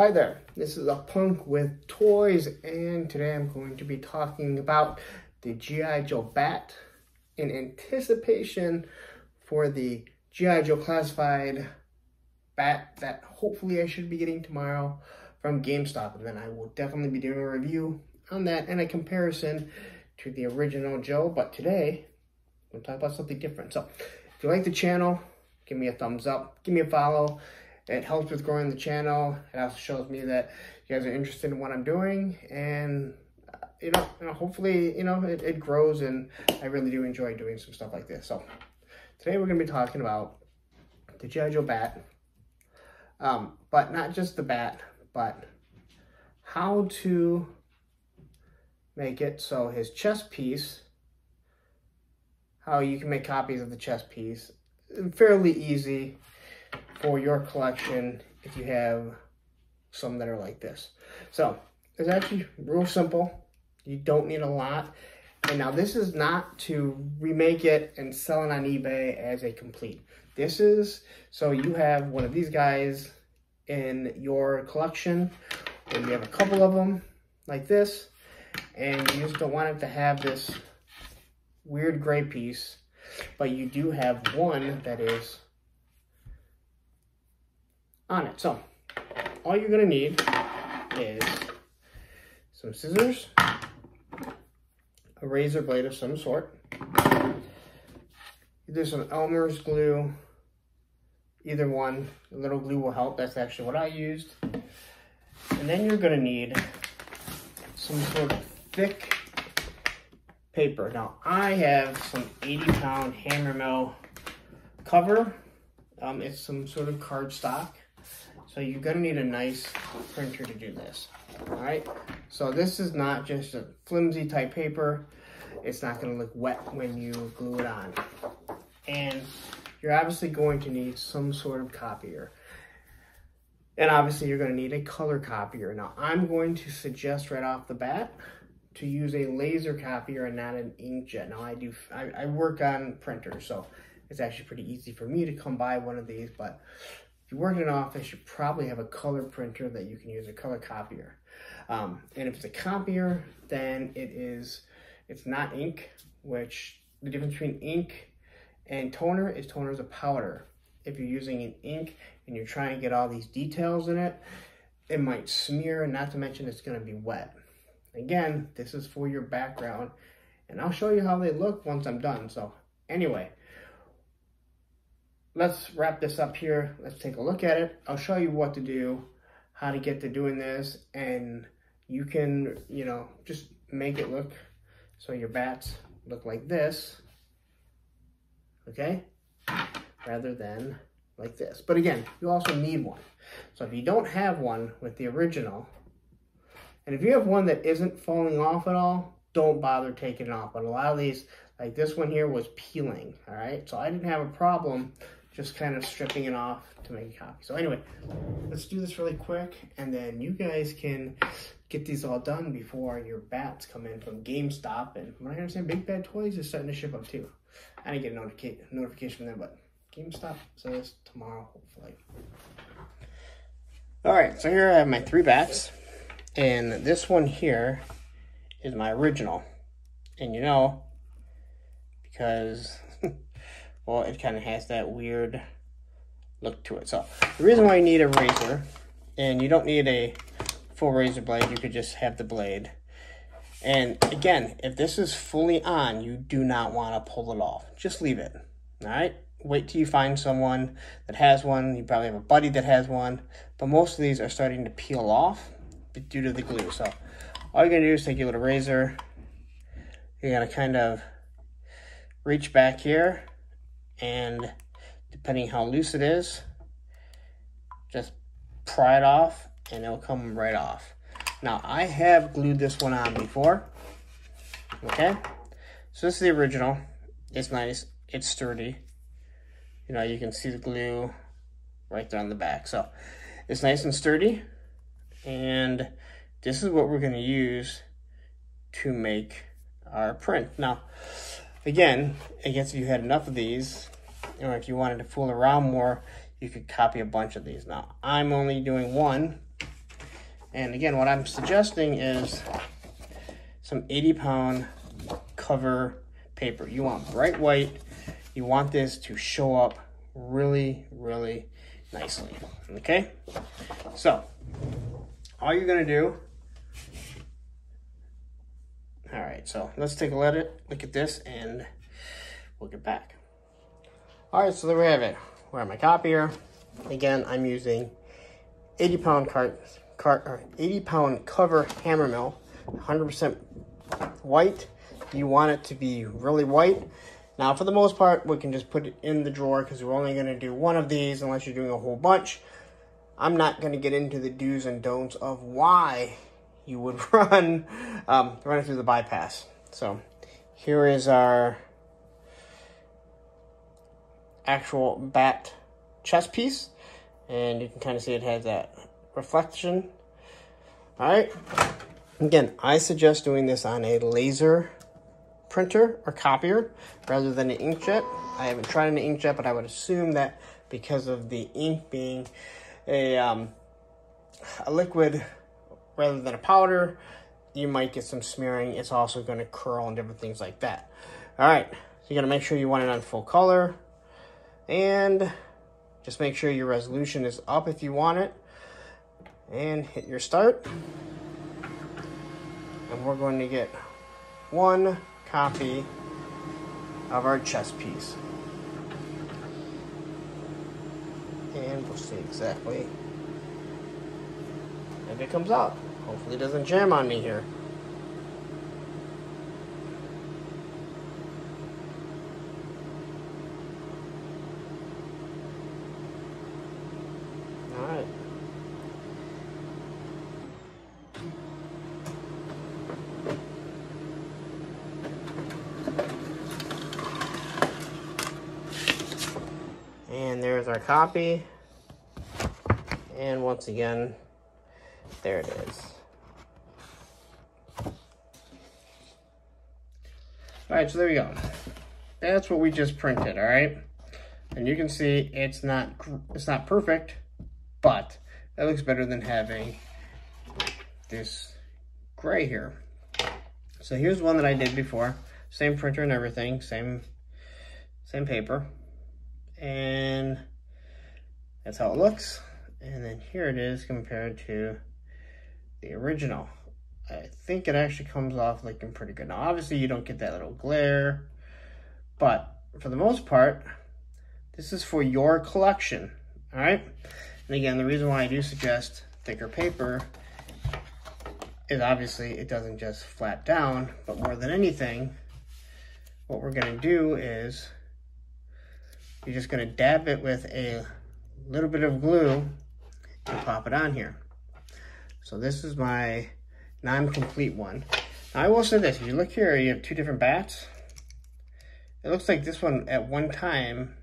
Hi there, this is a punk with toys and today I'm going to be talking about the G.I. Joe Bat in anticipation for the G.I. Joe Classified Bat that hopefully I should be getting tomorrow from GameStop and then I will definitely be doing a review on that and a comparison to the original Joe but today to talk about something different. So if you like the channel, give me a thumbs up, give me a follow, it helps with growing the channel. It also shows me that you guys are interested in what I'm doing. And, uh, you know, you know hopefully, you know, it, it grows. And I really do enjoy doing some stuff like this. So today we're going to be talking about the G.I. Joe bat. Um, but not just the bat, but how to make it so his chest piece, how you can make copies of the chest piece, fairly easy for your collection if you have some that are like this. So it's actually real simple. You don't need a lot. And now this is not to remake it and sell it on eBay as a complete. This is so you have one of these guys in your collection and you have a couple of them like this and you just don't want it to have this weird gray piece but you do have one that is on it. So all you're gonna need is some scissors, a razor blade of some sort, either some Elmer's glue, either one, a little glue will help. That's actually what I used. And then you're gonna need some sort of thick paper. Now I have some 80 pound Hammermill cover. Um, it's some sort of cardstock. So you're gonna need a nice printer to do this, all right? So this is not just a flimsy type paper. It's not gonna look wet when you glue it on. And you're obviously going to need some sort of copier. And obviously you're gonna need a color copier. Now I'm going to suggest right off the bat to use a laser copier and not an inkjet. Now I do, I, I work on printers, so it's actually pretty easy for me to come by one of these, but if you work in an office, you probably have a color printer that you can use, a color copier. Um, and if it's a copier, then it is, it's not ink, which the difference between ink and toner is toner is a powder. If you're using an ink and you're trying to get all these details in it, it might smear, and not to mention it's gonna be wet. Again, this is for your background, and I'll show you how they look once I'm done. So anyway, let's wrap this up here. Let's take a look at it. I'll show you what to do, how to get to doing this, and you can, you know, just make it look so your bats look like this, okay? Rather than like this. But again, you also need one. So if you don't have one with the original, and if you have one that isn't falling off at all, don't bother taking it off. But a lot of these, like this one here was peeling, all right? So I didn't have a problem just kind of stripping it off to make a copy. So anyway, let's do this really quick and then you guys can get these all done before your bats come in from GameStop. And from what I understand, Big Bad Toys is starting to ship up too. I didn't get a notica notification from them, but GameStop says tomorrow, hopefully. All right, so here I have my three bats. And this one here is my original. And you know, because well, it kind of has that weird look to it. So the reason why you need a razor, and you don't need a full razor blade, you could just have the blade. And again, if this is fully on, you do not want to pull it off. Just leave it, all right? Wait till you find someone that has one. You probably have a buddy that has one. But most of these are starting to peel off due to the glue. So all you're going to do is take your little razor. You're going to kind of reach back here and depending how loose it is, just pry it off and it'll come right off. Now I have glued this one on before, okay? So this is the original. It's nice, it's sturdy. You know, you can see the glue right there on the back. So it's nice and sturdy. And this is what we're gonna use to make our print. Now, again, I guess if you had enough of these, or if you wanted to fool around more, you could copy a bunch of these. Now, I'm only doing one And again, what I'm suggesting is some 80 pound cover paper. You want bright white. You want this to show up really, really nicely. Okay? So, all you're going to do all right, so let's take a look at, look at this and we'll get back. All right, so there we have it. We're at my copier. Again, I'm using 80 pound cart, cart or 80 pound cover Hammermill, 100% white. You want it to be really white. Now, for the most part, we can just put it in the drawer because we're only going to do one of these unless you're doing a whole bunch. I'm not going to get into the do's and don'ts of why you would run um, run it through the bypass. So here is our actual bat chest piece, and you can kind of see it has that reflection. All right. Again, I suggest doing this on a laser printer or copier rather than an inkjet. I haven't tried an inkjet, but I would assume that because of the ink being a, um, a liquid rather than a powder, you might get some smearing. It's also going to curl and different things like that. All right, so you got to make sure you want it on full color. And just make sure your resolution is up if you want it. And hit your start. And we're going to get one copy of our chest piece. And we'll see exactly if it comes out. Hopefully it doesn't jam on me here. Alright. And there's our copy. And once again, there it is. All right, so there we go. That's what we just printed, all right? And you can see it's not it's not perfect, but that looks better than having this gray here. So here's one that I did before. Same printer and everything, same same paper. And that's how it looks. And then here it is compared to the original. I think it actually comes off looking pretty good. Now, obviously, you don't get that little glare, but for the most part, this is for your collection, all right? And again, the reason why I do suggest thicker paper is obviously it doesn't just flat down, but more than anything, what we're gonna do is you're just gonna dab it with a little bit of glue and pop it on here. So this is my non-complete one. Now I will say this, if you look here, you have two different bats. It looks like this one at one time,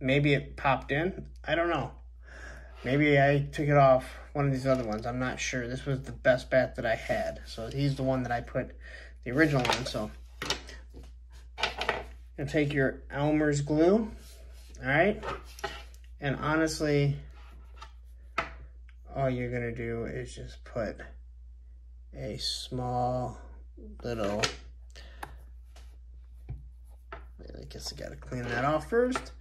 maybe it popped in. I don't know. Maybe I took it off one of these other ones. I'm not sure. This was the best bat that I had. So he's the one that I put the original on. So you take your Elmer's glue, all right? And honestly, all you're gonna do is just put a small little I guess I gotta clean that off first.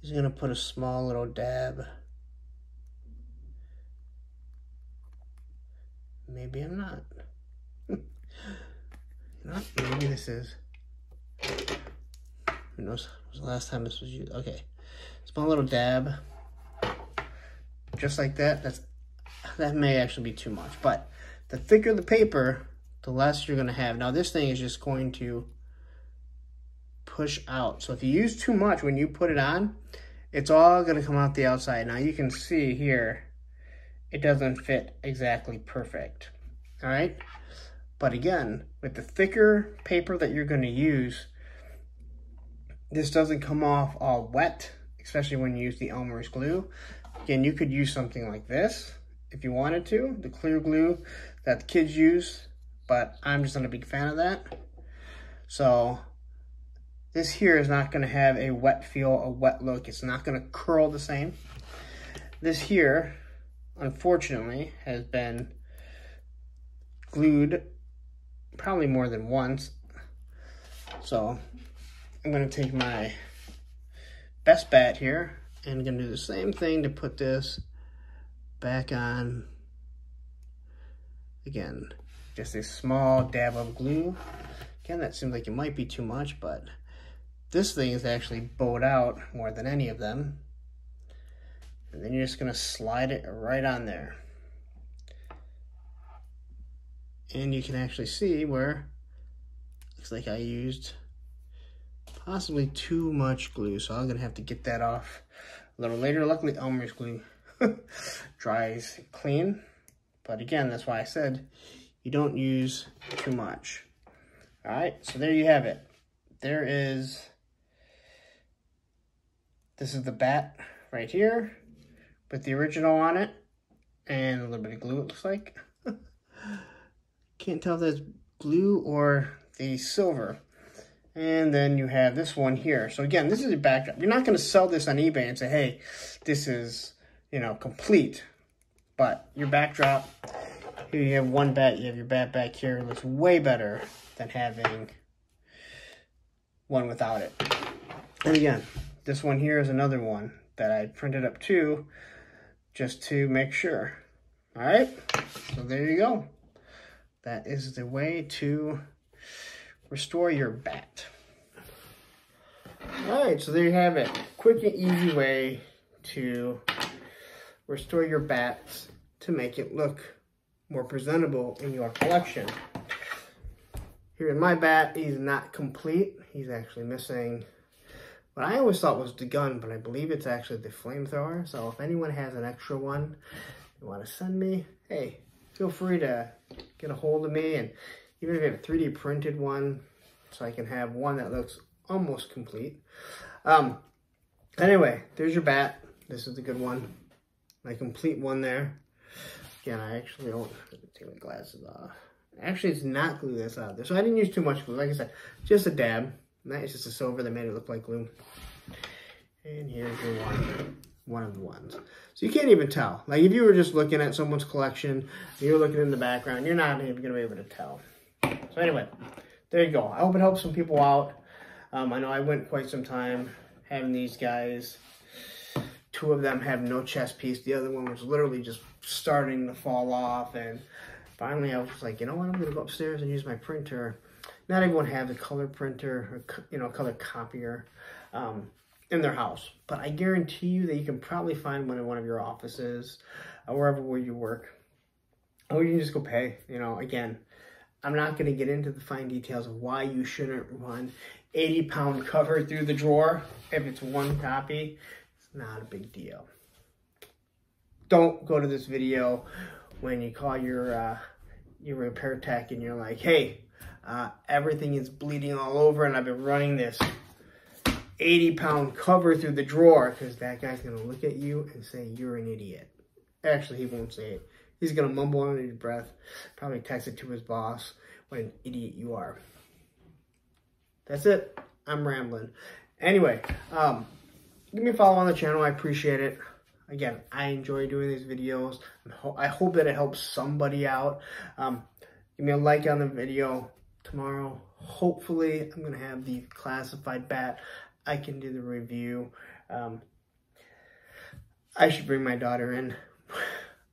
He's gonna put a small little dab. Maybe I'm not. know, maybe this is. Who knows? was the last time this was used? Okay. Small little dab. Just like that. That's that may actually be too much, but the thicker the paper, the less you're gonna have. Now this thing is just going to push out. So if you use too much when you put it on, it's all gonna come out the outside. Now you can see here, it doesn't fit exactly perfect, all right? But again, with the thicker paper that you're gonna use, this doesn't come off all wet, especially when you use the Elmer's glue. Again, you could use something like this if you wanted to, the clear glue that the kids use, but I'm just not a big fan of that. So this here is not gonna have a wet feel, a wet look. It's not gonna curl the same. This here, unfortunately, has been glued probably more than once. So I'm gonna take my best bat here and I'm gonna do the same thing to put this back on again. Just a small dab of glue. Again, that seems like it might be too much, but this thing is actually bowed out more than any of them. And then you're just gonna slide it right on there. And you can actually see where looks like I used possibly too much glue. So I'm gonna have to get that off a little later. Luckily Elmer's glue dries clean. But again, that's why I said you don't use too much. All right, so there you have it. There is, this is the bat right here with the original on it and a little bit of glue it looks like. Can't tell if that's blue or the silver. And then you have this one here. So again, this is a backdrop. You're not going to sell this on eBay and say, hey, this is, you know, complete. But your backdrop, here you have one bat, you have your bat back here. It looks way better than having one without it. And again, this one here is another one that I printed up too, just to make sure. All right, so there you go. That is the way to restore your bat. All right, so there you have it. Quick and easy way to restore your bats to make it look more presentable in your collection. Here in my bat, he's not complete. He's actually missing what I always thought was the gun, but I believe it's actually the flamethrower. So if anyone has an extra one you want to send me, hey, feel free to get a hold of me. And even if you have a 3D printed one, so I can have one that looks almost complete. Um, anyway, there's your bat. This is the good one. My complete one there. Again, I actually don't take my glasses off. Actually, it's not glue that's out there. So I didn't use too much glue. Like I said, just a dab. That is just a silver that made it look like glue. And here's your one, one of the ones. So you can't even tell. Like if you were just looking at someone's collection, you're looking in the background, you're not even gonna be able to tell. So anyway, there you go. I hope it helps some people out. Um, I know I went quite some time having these guys. Two of them have no chest piece. The other one was literally just starting to fall off. And finally I was like, you know what? I'm going to go upstairs and use my printer. Not everyone has a color printer or, you know, color copier um, in their house. But I guarantee you that you can probably find one in one of your offices or uh, wherever where you work. Or you can just go pay, you know, again, I'm not going to get into the fine details of why you shouldn't run 80 pound cover through the drawer if it's one copy. Not a big deal. Don't go to this video when you call your uh, your repair tech and you're like, hey, uh, everything is bleeding all over and I've been running this 80 pound cover through the drawer because that guy's going to look at you and say you're an idiot. Actually, he won't say it. He's going to mumble under his breath, probably text it to his boss, what an idiot you are. That's it. I'm rambling. Anyway, um, give me a follow on the channel. I appreciate it. Again, I enjoy doing these videos. I hope that it helps somebody out. Um, give me a like on the video tomorrow. Hopefully, I'm going to have the classified bat. I can do the review. Um, I should bring my daughter in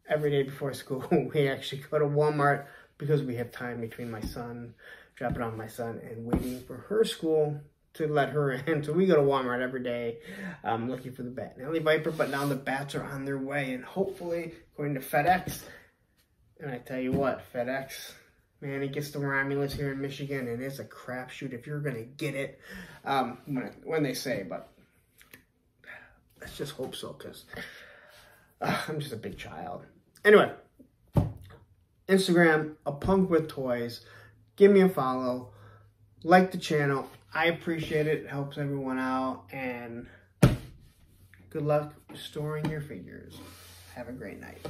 every day before school. we actually go to Walmart because we have time between my son, dropping off my son, and waiting for her school to let her in. So we go to Walmart every day um, looking for the bat Nelly Viper, but now the bats are on their way, and hopefully, according to FedEx, and I tell you what, FedEx, man, it gets the ambulance here in Michigan, and it's a crapshoot if you're going to get it um, when, when they say, but let's just hope so, because uh, I'm just a big child. Anyway, Instagram, a punk with toys. Give me a follow. Like the channel. I appreciate it. It helps everyone out. And good luck restoring your figures. Have a great night.